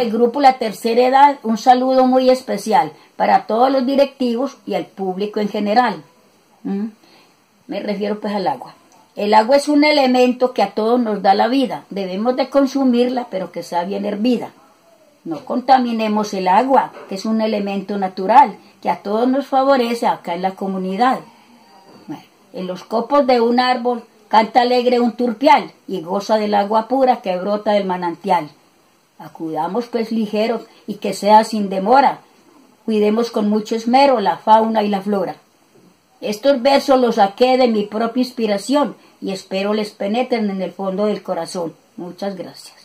del grupo La Tercera Edad, un saludo muy especial para todos los directivos y al público en general. ¿Mm? Me refiero pues al agua. El agua es un elemento que a todos nos da la vida. Debemos de consumirla, pero que sea bien hervida. No contaminemos el agua, que es un elemento natural, que a todos nos favorece acá en la comunidad. en los copos de un árbol canta alegre un turpial y goza del agua pura que brota del manantial. Acudamos pues ligeros y que sea sin demora. Cuidemos con mucho esmero la fauna y la flora. Estos versos los saqué de mi propia inspiración y espero les penetren en el fondo del corazón. Muchas gracias.